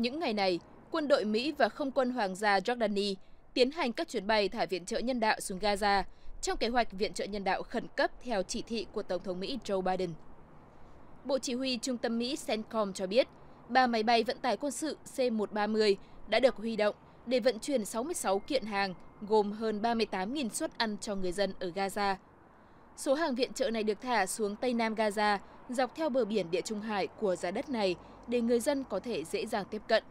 Những ngày này, quân đội Mỹ và không quân Hoàng gia Jordani tiến hành các chuyến bay thả viện trợ nhân đạo xuống Gaza trong kế hoạch viện trợ nhân đạo khẩn cấp theo chỉ thị của Tổng thống Mỹ Joe Biden. Bộ Chỉ huy Trung tâm Mỹ CENTCOM cho biết, ba máy bay vận tải quân sự C-130 đã được huy động để vận chuyển 66 kiện hàng, gồm hơn 38.000 suất ăn cho người dân ở Gaza. Số hàng viện trợ này được thả xuống Tây Nam Gaza, dọc theo bờ biển Địa Trung Hải của giá đất này để người dân có thể dễ dàng tiếp cận.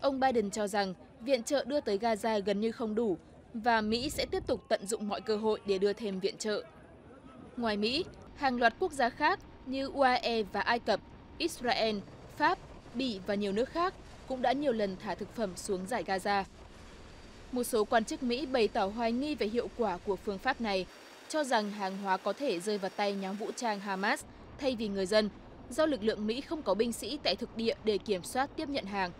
Ông Biden cho rằng viện trợ đưa tới Gaza gần như không đủ và Mỹ sẽ tiếp tục tận dụng mọi cơ hội để đưa thêm viện trợ. Ngoài Mỹ, hàng loạt quốc gia khác như UAE và Ai Cập, Israel, Pháp, Bỉ và nhiều nước khác cũng đã nhiều lần thả thực phẩm xuống giải Gaza. Một số quan chức Mỹ bày tỏ hoài nghi về hiệu quả của phương pháp này, cho rằng hàng hóa có thể rơi vào tay nhóm vũ trang Hamas thay vì người dân, do lực lượng Mỹ không có binh sĩ tại thực địa để kiểm soát tiếp nhận hàng.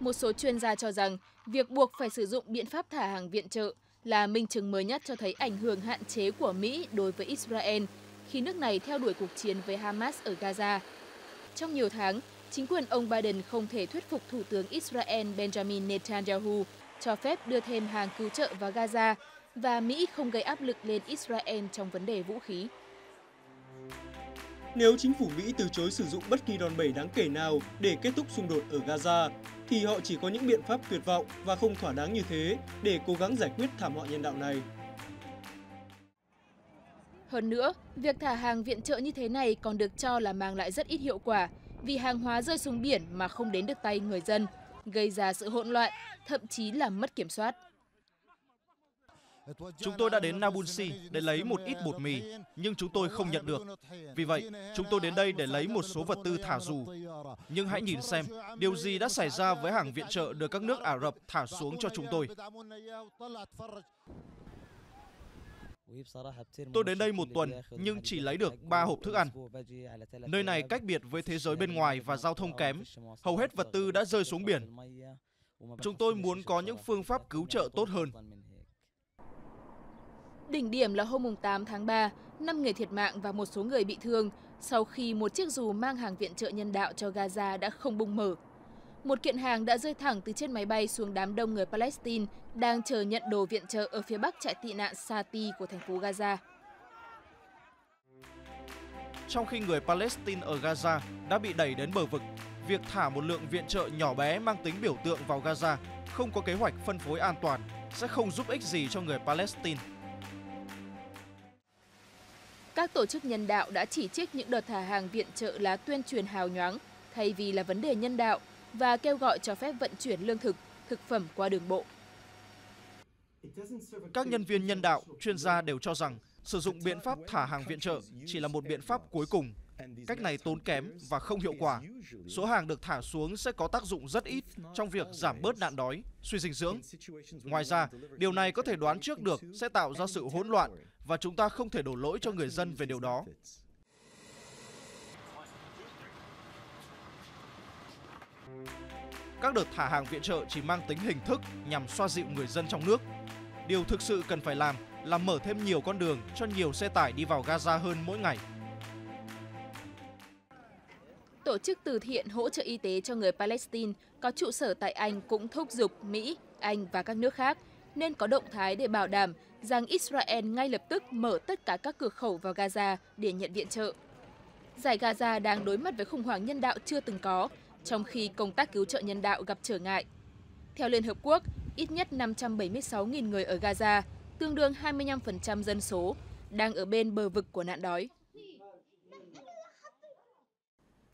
Một số chuyên gia cho rằng việc buộc phải sử dụng biện pháp thả hàng viện trợ là minh chứng mới nhất cho thấy ảnh hưởng hạn chế của Mỹ đối với Israel khi nước này theo đuổi cuộc chiến với Hamas ở Gaza. Trong nhiều tháng, chính quyền ông Biden không thể thuyết phục Thủ tướng Israel Benjamin Netanyahu cho phép đưa thêm hàng cứu trợ vào Gaza và Mỹ không gây áp lực lên Israel trong vấn đề vũ khí. Nếu chính phủ Mỹ từ chối sử dụng bất kỳ đòn bẩy đáng kể nào để kết thúc xung đột ở Gaza, thì họ chỉ có những biện pháp tuyệt vọng và không thỏa đáng như thế để cố gắng giải quyết thảm họa nhân đạo này. Hơn nữa, việc thả hàng viện trợ như thế này còn được cho là mang lại rất ít hiệu quả vì hàng hóa rơi xuống biển mà không đến được tay người dân, gây ra sự hỗn loạn, thậm chí là mất kiểm soát. Chúng tôi đã đến Nabunsi để lấy một ít bột mì, nhưng chúng tôi không nhận được. Vì vậy, chúng tôi đến đây để lấy một số vật tư thả dù. Nhưng hãy nhìn xem, điều gì đã xảy ra với hàng viện trợ được các nước Ả Rập thả xuống cho chúng tôi. Tôi đến đây một tuần nhưng chỉ lấy được 3 hộp thức ăn. Nơi này cách biệt với thế giới bên ngoài và giao thông kém. Hầu hết vật tư đã rơi xuống biển. Chúng tôi muốn có những phương pháp cứu trợ tốt hơn. Đỉnh điểm là hôm 8 tháng 3, 5 người thiệt mạng và một số người bị thương sau khi một chiếc dù mang hàng viện trợ nhân đạo cho Gaza đã không bung mở. Một kiện hàng đã rơi thẳng từ trên máy bay xuống đám đông người Palestine đang chờ nhận đồ viện trợ ở phía bắc trại tị nạn Sati của thành phố Gaza. Trong khi người Palestine ở Gaza đã bị đẩy đến bờ vực, việc thả một lượng viện trợ nhỏ bé mang tính biểu tượng vào Gaza không có kế hoạch phân phối an toàn sẽ không giúp ích gì cho người Palestine. Các tổ chức nhân đạo đã chỉ trích những đợt thả hàng viện trợ là tuyên truyền hào nhoáng thay vì là vấn đề nhân đạo và kêu gọi cho phép vận chuyển lương thực, thực phẩm qua đường bộ. Các nhân viên nhân đạo, chuyên gia đều cho rằng sử dụng biện pháp thả hàng viện trợ chỉ là một biện pháp cuối cùng. Cách này tốn kém và không hiệu quả. Số hàng được thả xuống sẽ có tác dụng rất ít trong việc giảm bớt nạn đói, suy dinh dưỡng. Ngoài ra, điều này có thể đoán trước được sẽ tạo ra sự hỗn loạn và chúng ta không thể đổ lỗi cho người dân về điều đó. Các đợt thả hàng viện trợ chỉ mang tính hình thức nhằm xoa dịu người dân trong nước. Điều thực sự cần phải làm là mở thêm nhiều con đường cho nhiều xe tải đi vào Gaza hơn mỗi ngày. Tổ chức từ thiện hỗ trợ y tế cho người Palestine có trụ sở tại Anh cũng thúc giục Mỹ, Anh và các nước khác nên có động thái để bảo đảm rằng Israel ngay lập tức mở tất cả các cửa khẩu vào Gaza để nhận viện trợ. Giải Gaza đang đối mặt với khủng hoảng nhân đạo chưa từng có, trong khi công tác cứu trợ nhân đạo gặp trở ngại. Theo Liên Hợp Quốc, ít nhất 576.000 người ở Gaza, tương đương 25% dân số, đang ở bên bờ vực của nạn đói.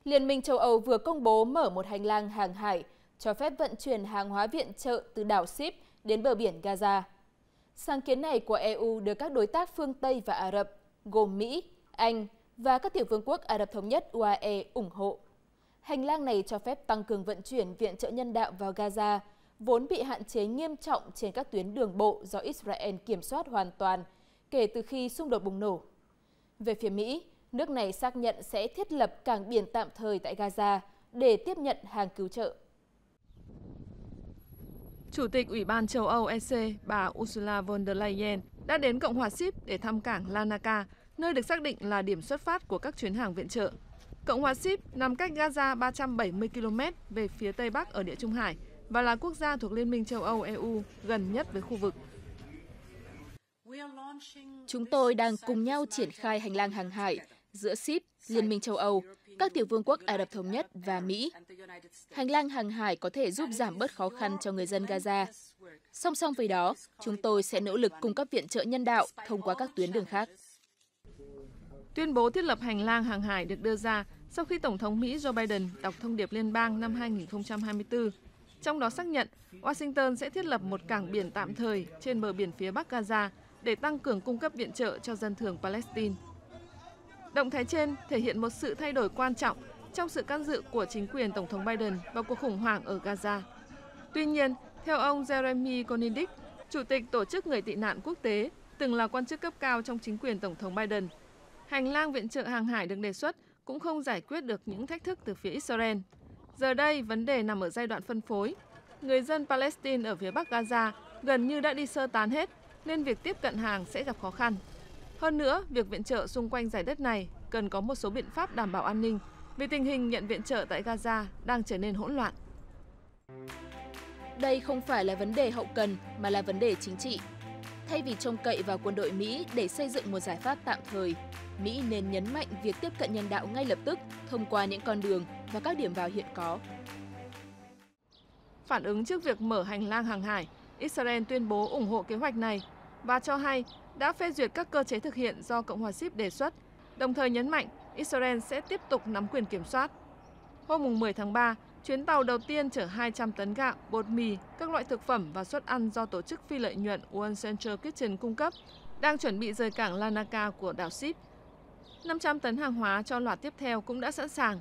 Liên minh châu Âu vừa công bố mở một hành lang hàng hải cho phép vận chuyển hàng hóa viện trợ từ đảo Ship đến bờ biển Gaza. Sáng kiến này của EU được các đối tác phương Tây và Ả Rập, gồm Mỹ, Anh và các tiểu vương quốc Ả Rập Thống Nhất UAE ủng hộ. Hành lang này cho phép tăng cường vận chuyển viện trợ nhân đạo vào Gaza, vốn bị hạn chế nghiêm trọng trên các tuyến đường bộ do Israel kiểm soát hoàn toàn kể từ khi xung đột bùng nổ. Về phía Mỹ, nước này xác nhận sẽ thiết lập cảng biển tạm thời tại Gaza để tiếp nhận hàng cứu trợ. Chủ tịch Ủy ban châu Âu EC bà Ursula von der Leyen đã đến Cộng hòa Ship để thăm cảng Lanaka, nơi được xác định là điểm xuất phát của các chuyến hàng viện trợ. Cộng hòa Ship nằm cách Gaza 370 km về phía tây bắc ở Địa Trung Hải và là quốc gia thuộc Liên minh châu Âu EU gần nhất với khu vực. Chúng tôi đang cùng nhau triển khai hành lang hàng hải giữa Ship, Liên minh châu Âu, các tiểu vương quốc Ả Rập Thống Nhất và Mỹ. Hành lang hàng hải có thể giúp giảm bớt khó khăn cho người dân Gaza. Song song với đó, chúng tôi sẽ nỗ lực cung cấp viện trợ nhân đạo thông qua các tuyến đường khác. Tuyên bố thiết lập hành lang hàng hải được đưa ra sau khi Tổng thống Mỹ Joe Biden đọc thông điệp liên bang năm 2024, trong đó xác nhận Washington sẽ thiết lập một cảng biển tạm thời trên bờ biển phía Bắc Gaza để tăng cường cung cấp viện trợ cho dân thường Palestine. Động thái trên thể hiện một sự thay đổi quan trọng trong sự can dự của chính quyền Tổng thống Biden vào cuộc khủng hoảng ở Gaza. Tuy nhiên, theo ông Jeremy Konidik, Chủ tịch Tổ chức Người tị nạn quốc tế, từng là quan chức cấp cao trong chính quyền Tổng thống Biden, hành lang viện trợ hàng hải được đề xuất cũng không giải quyết được những thách thức từ phía Israel. Giờ đây, vấn đề nằm ở giai đoạn phân phối. Người dân Palestine ở phía Bắc Gaza gần như đã đi sơ tán hết, nên việc tiếp cận hàng sẽ gặp khó khăn. Hơn nữa, việc viện trợ xung quanh giải đất này cần có một số biện pháp đảm bảo an ninh vì tình hình nhận viện trợ tại Gaza đang trở nên hỗn loạn. Đây không phải là vấn đề hậu cần mà là vấn đề chính trị. Thay vì trông cậy vào quân đội Mỹ để xây dựng một giải pháp tạm thời, Mỹ nên nhấn mạnh việc tiếp cận nhân đạo ngay lập tức thông qua những con đường và các điểm vào hiện có. Phản ứng trước việc mở hành lang hàng hải, Israel tuyên bố ủng hộ kế hoạch này và cho hay đã phê duyệt các cơ chế thực hiện do Cộng hòa Ship đề xuất, đồng thời nhấn mạnh Israel sẽ tiếp tục nắm quyền kiểm soát. Hôm 10 tháng 3, chuyến tàu đầu tiên chở 200 tấn gạo, bột mì, các loại thực phẩm và suất ăn do tổ chức phi lợi nhuận One Central Kitchen cung cấp đang chuẩn bị rời cảng Lanaka của đảo Ship. 500 tấn hàng hóa cho loạt tiếp theo cũng đã sẵn sàng.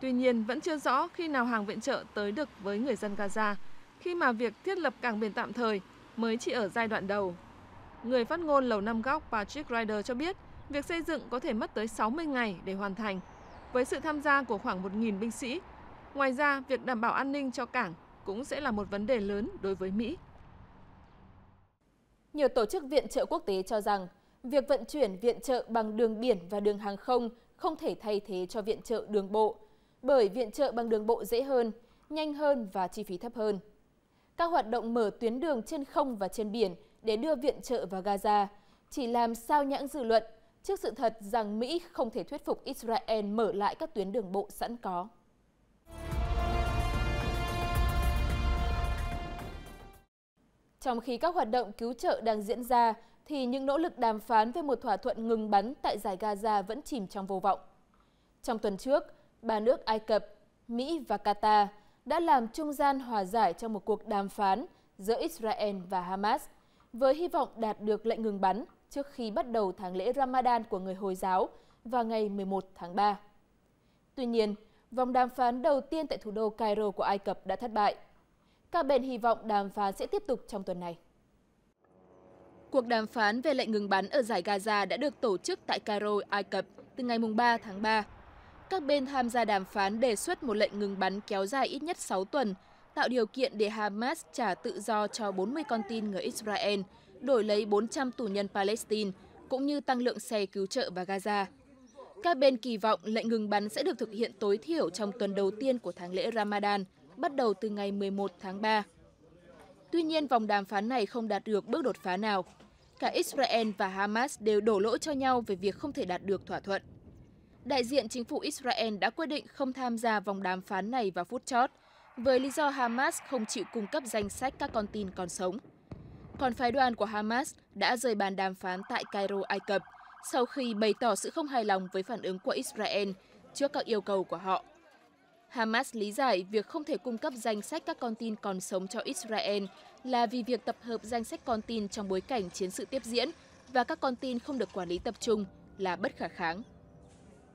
Tuy nhiên, vẫn chưa rõ khi nào hàng viện trợ tới được với người dân Gaza, khi mà việc thiết lập cảng biển tạm thời mới chỉ ở giai đoạn đầu Người phát ngôn Lầu Năm Góc Patrick Ryder cho biết, việc xây dựng có thể mất tới 60 ngày để hoàn thành, với sự tham gia của khoảng 1.000 binh sĩ. Ngoài ra, việc đảm bảo an ninh cho cảng cũng sẽ là một vấn đề lớn đối với Mỹ. Nhiều tổ chức viện trợ quốc tế cho rằng, việc vận chuyển viện trợ bằng đường biển và đường hàng không không thể thay thế cho viện trợ đường bộ, bởi viện trợ bằng đường bộ dễ hơn, nhanh hơn và chi phí thấp hơn. Các hoạt động mở tuyến đường trên không và trên biển để đưa viện trợ vào Gaza chỉ làm sao nhãng dư luận trước sự thật rằng Mỹ không thể thuyết phục Israel mở lại các tuyến đường bộ sẵn có. Trong khi các hoạt động cứu trợ đang diễn ra, thì những nỗ lực đàm phán về một thỏa thuận ngừng bắn tại giải Gaza vẫn chìm trong vô vọng. Trong tuần trước, ba nước Ai Cập, Mỹ và Qatar đã làm trung gian hòa giải trong một cuộc đàm phán giữa Israel và Hamas – với hy vọng đạt được lệnh ngừng bắn trước khi bắt đầu tháng lễ Ramadan của người Hồi giáo vào ngày 11 tháng 3. Tuy nhiên, vòng đàm phán đầu tiên tại thủ đô Cairo của Ai Cập đã thất bại. Các bên hy vọng đàm phán sẽ tiếp tục trong tuần này. Cuộc đàm phán về lệnh ngừng bắn ở giải Gaza đã được tổ chức tại Cairo, Ai Cập từ ngày 3 tháng 3. Các bên tham gia đàm phán đề xuất một lệnh ngừng bắn kéo dài ít nhất 6 tuần tạo điều kiện để Hamas trả tự do cho 40 con tin người Israel, đổi lấy 400 tù nhân Palestine, cũng như tăng lượng xe cứu trợ vào Gaza. Các bên kỳ vọng lệnh ngừng bắn sẽ được thực hiện tối thiểu trong tuần đầu tiên của tháng lễ Ramadan, bắt đầu từ ngày 11 tháng 3. Tuy nhiên, vòng đàm phán này không đạt được bước đột phá nào. Cả Israel và Hamas đều đổ lỗi cho nhau về việc không thể đạt được thỏa thuận. Đại diện chính phủ Israel đã quyết định không tham gia vòng đàm phán này vào phút chót, với lý do Hamas không chịu cung cấp danh sách các con tin còn sống. Còn phái đoàn của Hamas đã rời bàn đàm phán tại Cairo, Ai Cập sau khi bày tỏ sự không hài lòng với phản ứng của Israel trước các yêu cầu của họ. Hamas lý giải việc không thể cung cấp danh sách các con tin còn sống cho Israel là vì việc tập hợp danh sách con tin trong bối cảnh chiến sự tiếp diễn và các con tin không được quản lý tập trung là bất khả kháng.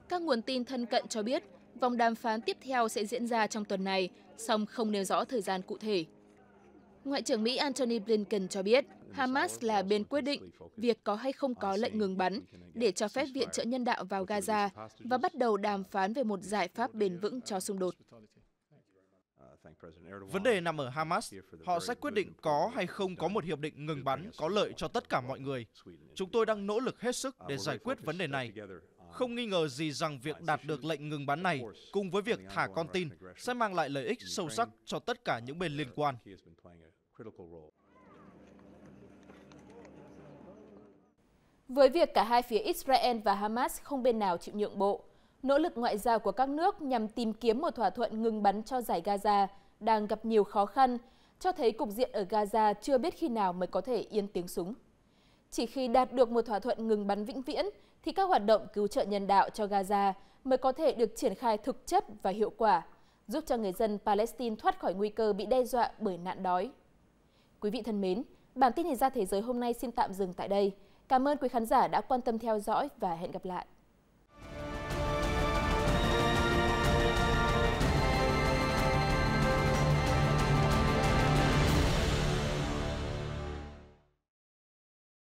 Các nguồn tin thân cận cho biết Vòng đàm phán tiếp theo sẽ diễn ra trong tuần này, song không nêu rõ thời gian cụ thể. Ngoại trưởng Mỹ Antony Blinken cho biết Hamas là bên quyết định việc có hay không có lệnh ngừng bắn để cho phép viện trợ nhân đạo vào Gaza và bắt đầu đàm phán về một giải pháp bền vững cho xung đột. Vấn đề nằm ở Hamas. Họ sẽ quyết định có hay không có một hiệp định ngừng bắn có lợi cho tất cả mọi người. Chúng tôi đang nỗ lực hết sức để giải quyết vấn đề này không nghi ngờ gì rằng việc đạt được lệnh ngừng bắn này cùng với việc thả con tin sẽ mang lại lợi ích sâu sắc cho tất cả những bên liên quan. Với việc cả hai phía Israel và Hamas không bên nào chịu nhượng bộ, nỗ lực ngoại giao của các nước nhằm tìm kiếm một thỏa thuận ngừng bắn cho giải Gaza đang gặp nhiều khó khăn, cho thấy cục diện ở Gaza chưa biết khi nào mới có thể yên tiếng súng. Chỉ khi đạt được một thỏa thuận ngừng bắn vĩnh viễn thì các hoạt động cứu trợ nhân đạo cho Gaza mới có thể được triển khai thực chất và hiệu quả, giúp cho người dân Palestine thoát khỏi nguy cơ bị đe dọa bởi nạn đói. Quý vị thân mến, bản tin Hình ra thế giới hôm nay xin tạm dừng tại đây. Cảm ơn quý khán giả đã quan tâm theo dõi và hẹn gặp lại.